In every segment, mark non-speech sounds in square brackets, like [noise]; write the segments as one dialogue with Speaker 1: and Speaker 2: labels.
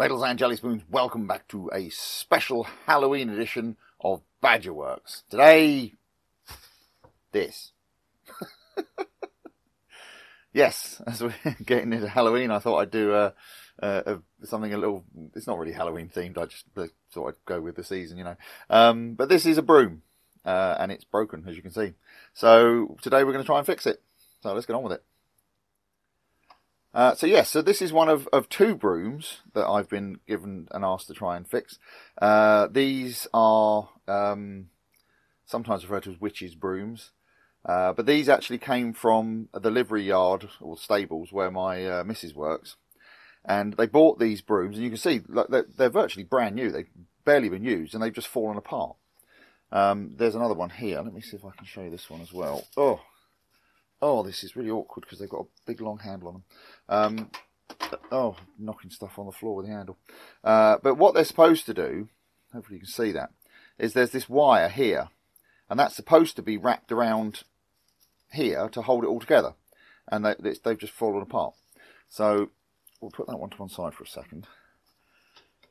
Speaker 1: Ladles and Jelly Spoons, welcome back to a special Halloween edition of Badgerworks. Today, this. [laughs] yes, as we're [laughs] getting into Halloween, I thought I'd do uh, uh, something a little. It's not really Halloween themed. I just thought I'd go with the season, you know. Um, but this is a broom, uh, and it's broken, as you can see. So today we're going to try and fix it. So let's get on with it. Uh, so yes, so this is one of, of two brooms that I've been given and asked to try and fix. Uh, these are um, sometimes referred to as witches' brooms, uh, but these actually came from the livery yard or stables where my uh, missus works, and they bought these brooms, and you can see like, they're, they're, virtually brand new. They've barely been used, and they've just fallen apart. Um, there's another one here. Let me see if I can show you this one as well. Oh, Oh, this is really awkward because they've got a big long handle on them. Um, oh, knocking stuff on the floor with the handle. Uh, but what they're supposed to do, hopefully you can see that, is there's this wire here, and that's supposed to be wrapped around here to hold it all together. And they, they've just fallen apart. So we'll put that one to one side for a second.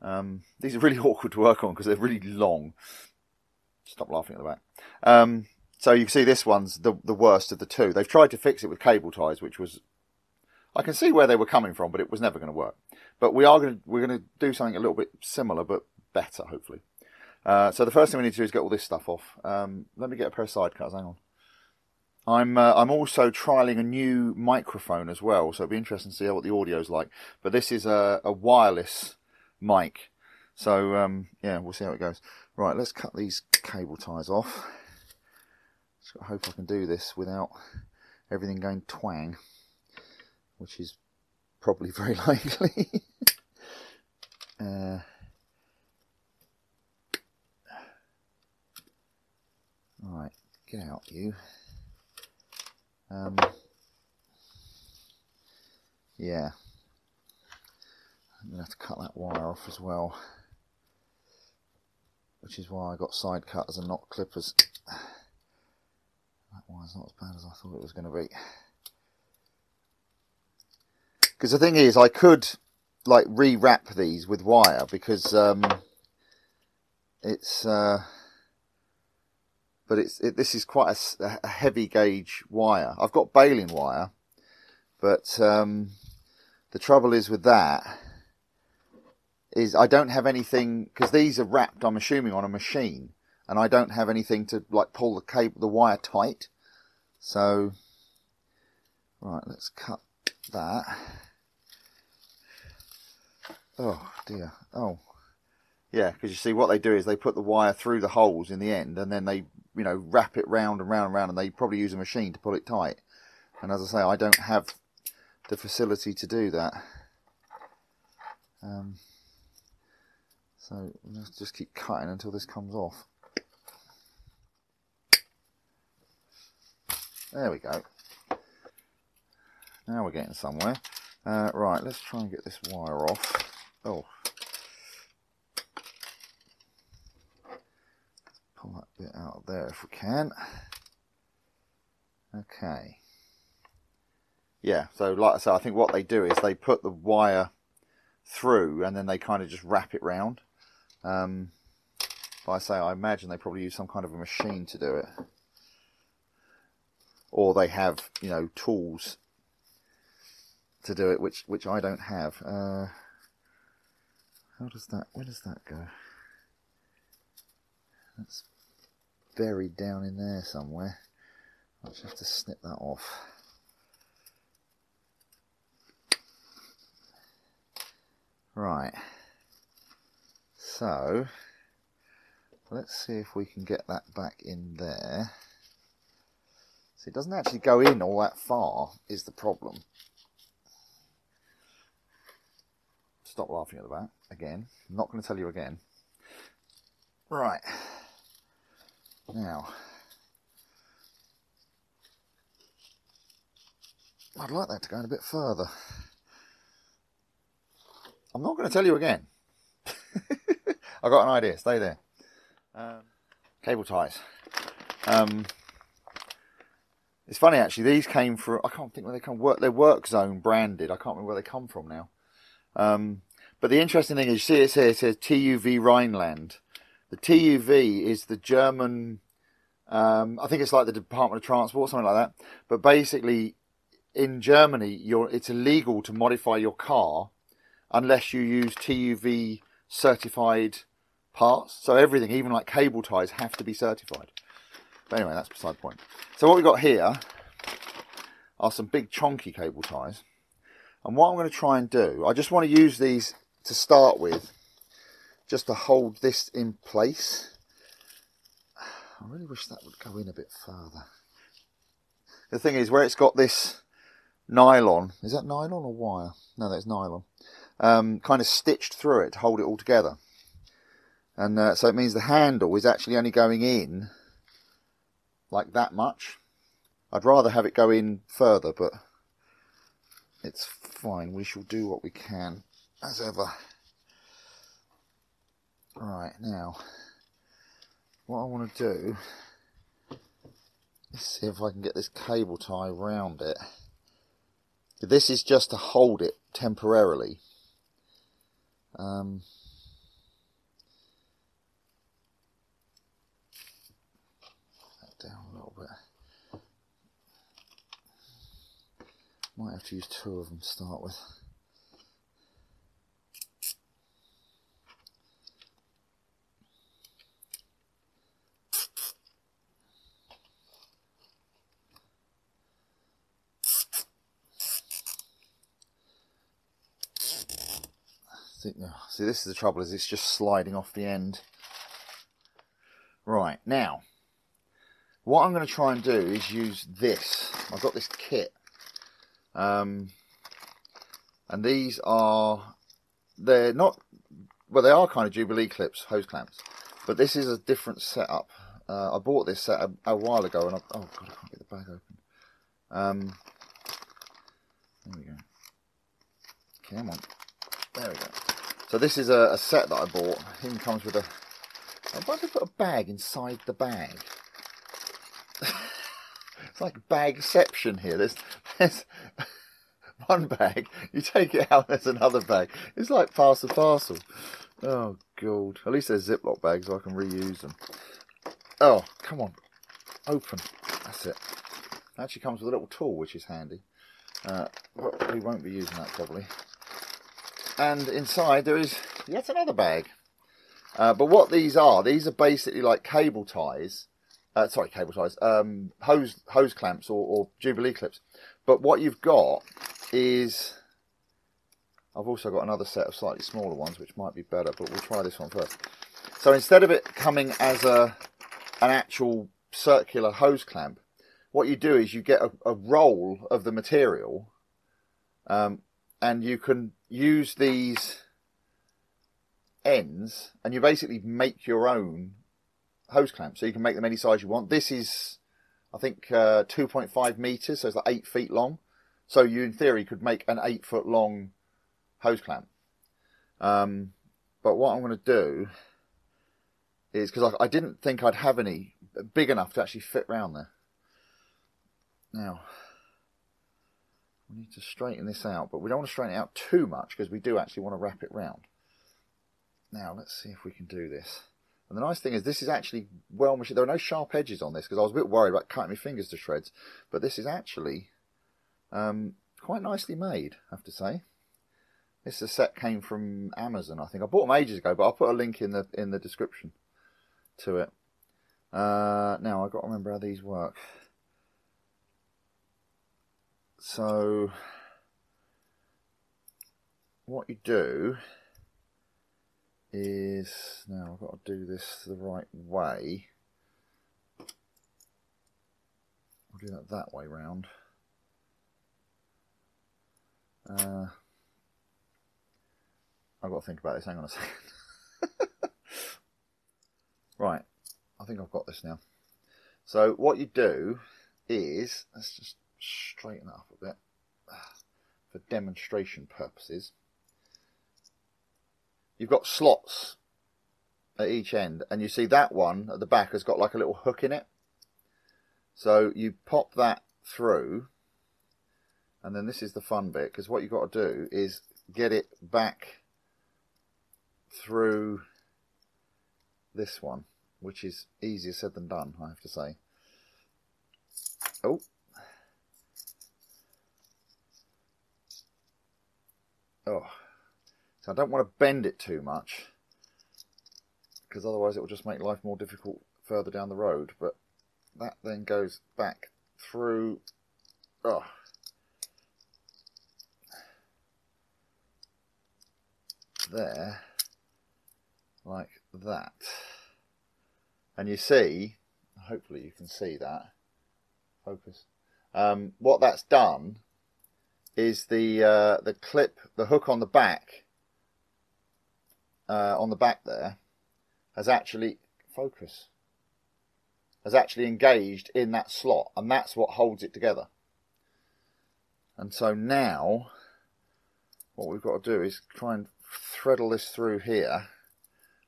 Speaker 1: Um, these are really [laughs] awkward to work on because they're really long. Stop laughing at the back. Um, so you can see this one's the the worst of the two. They've tried to fix it with cable ties, which was I can see where they were coming from, but it was never going to work. But we are going to we're going to do something a little bit similar, but better, hopefully. Uh, so the first thing we need to do is get all this stuff off. Um, let me get a pair of side cuts. Hang on. I'm uh, I'm also trialing a new microphone as well, so it'll be interesting to see what the audio's like. But this is a, a wireless mic, so um, yeah, we'll see how it goes. Right, let's cut these cable ties off. So I hope I can do this without everything going twang, which is probably [laughs] very likely. uh, right, get out you. Um, yeah, I'm gonna have to cut that wire off as well, which is why I got side cutters and not clippers. That one's not as bad as I thought it was going to be. Because the thing is, I could like rewrap these with wire because um, it's. Uh, but it's it, this is quite a, a, heavy gauge wire. I've got baling wire, but um, the trouble is with that is I don't have anything because these are wrapped. I'm assuming on a machine, and I don't have anything to like pull the cable, the wire tight. So, right, let's cut that. Oh dear. Oh, yeah, because you see what they do is they put the wire through the holes in the end, and then they, you know, wrap it round and round and round, and they probably use a machine to pull it tight. And as I say, I don't have the facility to do that. Um, so let's just keep cutting until this comes off. There we go. Now we're getting somewhere. Uh, right, let's try and get this wire off. Oh. Pull that bit out of there if we can. Okay. Yeah, so like I said, I think what they do is they put the wire through and then they kind of just wrap it round. Um, I say I imagine they probably use some kind of a machine to do it or they have you know tools to do it, which which I don't have. Uh, how does that? Where does that go? That's buried down in there somewhere. I'll just have to snip that off. Right. So, let's see if we can get that back in there. So it doesn't actually go in all that far, is the problem. Stop laughing at the back again. I'm not going to tell you again. Right. Now, I'd like that to go in a bit further. I'm not going to tell you again. [laughs] I got an idea. Stay there. Um, cable ties. Um, it's funny actually. These came from I can't think where they come. Work they're work zone branded. I can't remember where they come from now. Um, But the interesting thing is, you see it says, it says TUV Rheinland. The TUV is the German, um, I think it's like the Department of Transport, something like that. But basically, in Germany, it's illegal to modify your car unless you use TUV certified parts. So everything, even like cable ties, have to be certified. But anyway, that's beside the point. So what we've got here are some big chonky cable ties. And what I'm going to try and do, I just want to use these to start with, just to hold this in place. I really wish that would go in a bit further. The thing is, where it's got this nylon, is that nylon or wire? No, that's nylon. Um, kind of stitched through it to hold it all together. And uh, so it means the handle is actually only going in like that much. I'd rather have it go in further, but it's fine. We shall do what we can, as ever. Right, now, what I want to do is see if I can get this cable tie around it. This is just to hold it temporarily. Um, down a little bit. Might have to use two of them to start with. See, this is the trouble, is it's just sliding off the end. Right, now, what I'm going to try and do is use this. I've got this kit. Um, and these are, they're not, well, they are kind of Jubilee clips, hose clamps. But this is a different setup. Uh, I bought this set a, a while ago and I, oh god, I can't get the bag open. Um, there we go. Come on. There we go. So this is a, a set that I bought. Even comes with a. Why did they put a bag inside the bag? Like bagception here. There's, [laughs] there's one bag, you take it out, there's another bag. It's like parcel parcel. Oh god. At least there's Ziploc bags so I can reuse them. Oh, come on. Open. That's it. Actually comes with a little tool which is handy. Uh, we won't be using that probably and inside there is yet another bag. Uh, but what these are, these are basically like cable ties. Uh, sorry, cable ties, um, hose hose clamps or, or Jubilee clips. But what you've got is, I've also got another set of slightly smaller ones, which might be better. But we'll try this one first. So instead of it coming as a an actual circular hose clamp, what you do is you get a, a roll of the material, um, and you can use these ends and you basically make your own hose clamp. So you can make them any size you want. This is, I think, uh, 2.5 meters, so it's like 8 feet long. So you, in theory, could make an 8 foot long hose clamp. Um, but what I'm going to do is, because I, I didn't think I'd have any big enough to actually fit round there. Now, we need to straighten this out, but we don't want to straighten it out too much because we do actually want to wrap it round. Now, let's see if we can do this. And the nice thing is this is actually well machined. There are no sharp edges on this because I was a bit worried about cutting my fingers to shreds. But this is actually um, quite nicely made, I have to say. This set came from Amazon, I think. I bought them ages ago, but I'll put a link in the in the description to it. Uh, now, I've got to remember how these work. So, what you do is now I've got to do this the right way. I'll do that that way round. Uh, I've got to think about this. Hang on a second. [laughs] right, I think I've got this now. So what you do is let's just straighten that up a bit for demonstration purposes. You've got slots at each end, and you see that one at the back has got like a little hook in it. So you pop that through, and then this is the fun bit because what you've got to do is get it back through this one, which is easier said than done, I have to say. Oh. Oh. So I don't want to bend it too much because otherwise it will just make life more difficult further down the road. But that then goes back through. Oh. There, like that. And you see, hopefully you can see that. Focus. Um, what that's done is the uh, the clip, the hook on the back, uh, on the back there, has actually focus has actually engaged in that slot, and that's what holds it together. And so now, what we've got to do is try and threadle this through here,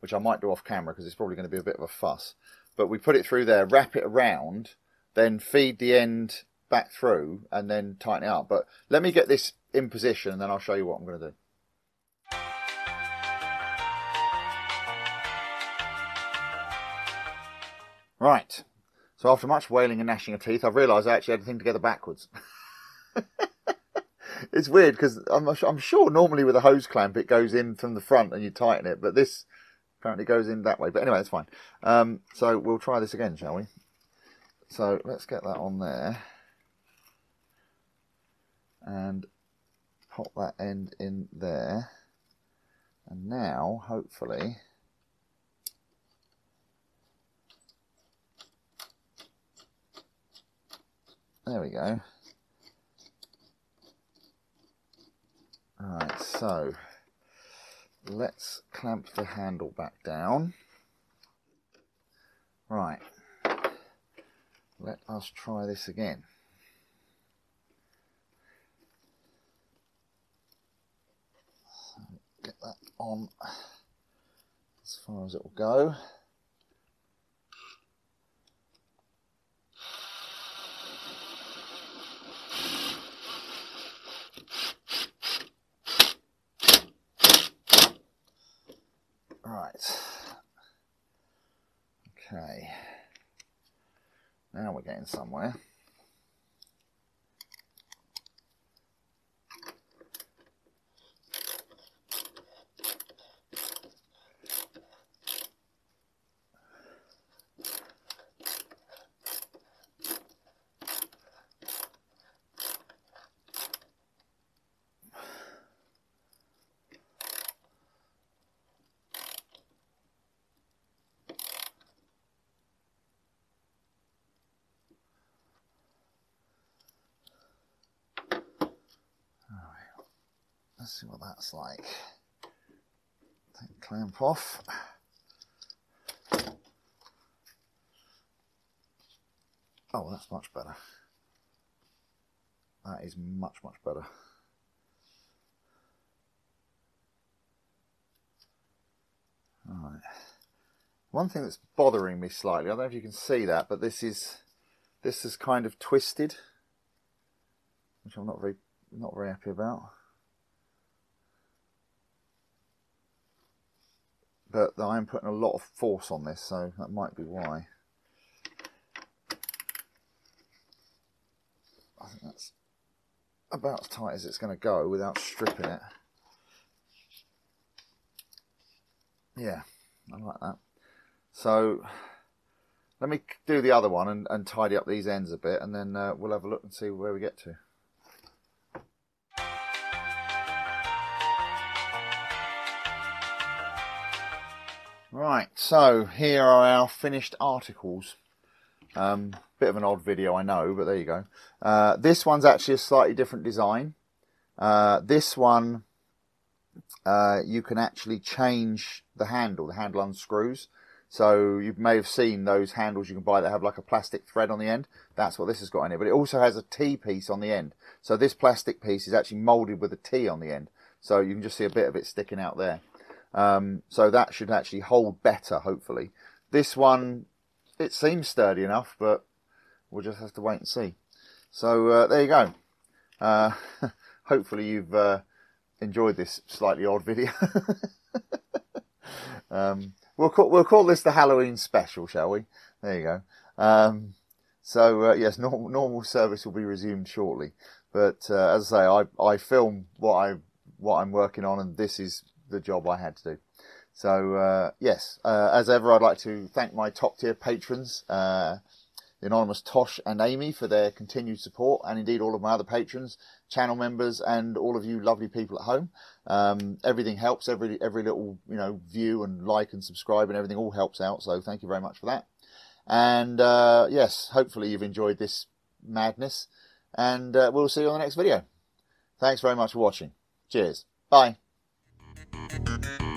Speaker 1: which I might do off camera because it's probably going to be a bit of a fuss. But we put it through there, wrap it around, then feed the end back through, and then tighten it up. But let me get this in position, and then I'll show you what I'm going to do. Right. So after much wailing and gnashing of teeth, I've realised I actually had the thing together backwards. [laughs] it's weird because I'm, I'm sure normally with a hose clamp it goes in from the front and you tighten it, but this apparently goes in that way. But anyway, that's fine. Um, so we'll try this again, shall we? So let's get that on there and pop that end in there. And now, hopefully, There we go. Alright, so let's clamp the handle back down. Right, let us try this again. So get that on as far as it will go. Okay. Now we're getting somewhere. Let's see what that's like. Clamp off. Oh, that's much better. That is much, much better. Alright. One thing that's bothering me slightly, I don't know if you can see that, but this is this is kind of twisted, which I'm not very not very happy about. But I am putting a lot of force on this, so that might be why. I think that's about as tight as it's going to go without stripping it. Yeah, I like that. So let me do the other one and, and tidy up these ends a bit, and then uh, we'll have a look and see where we get to. Right, so here are our finished articles. Um, bit of an odd video, I know, but there you go. Uh, this one's actually a slightly different design. Uh, this one, uh, you can actually change the handle. The handle unscrews. So you may have seen those handles you can buy that have like a plastic thread on the end. That's what this has got in it. But it also has a T piece on the end. So this plastic piece is actually molded with a T on the end. So you can just see a bit of it sticking out there. Um, so that should actually hold better, hopefully. This one, it seems sturdy enough, but we'll just have to wait and see. So uh, there you go. Uh, [laughs] hopefully you've uh, enjoyed this slightly odd video. [laughs] um, we'll call we'll call this the Halloween special, shall we? There you go. Um, so uh, yes, normal normal service will be resumed shortly. But uh, as I say, I I film what I what I'm working on, and this is the job I had to do. So uh, yes, uh, as ever, I'd like to thank my top tier patrons, uh, the anonymous Tosh and Amy, for their continued support, and indeed all of my other patrons, channel members, and all of you lovely people at home. Um, everything helps. Every every little you know view and like and subscribe and everything all helps out. So thank you very much for that. And uh, yes, hopefully you've enjoyed this madness, and uh, we'll see you on the next video. Thanks very much for watching. Cheers. Bye. Thank you.